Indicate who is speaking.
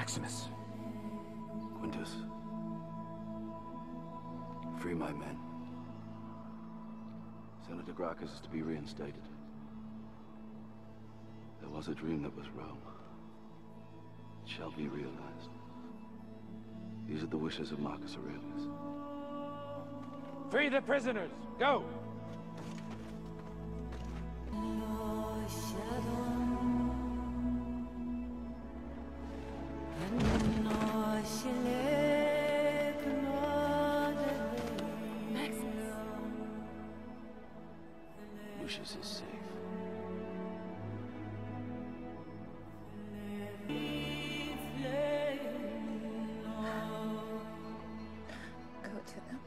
Speaker 1: Maximus.
Speaker 2: Quintus. Free my men. Senator Gracchus is to be reinstated. There was a dream that was Rome. It shall be realized. These are the wishes of Marcus Aurelius.
Speaker 3: Free the prisoners! Go!
Speaker 4: wishes is safe. Go to them.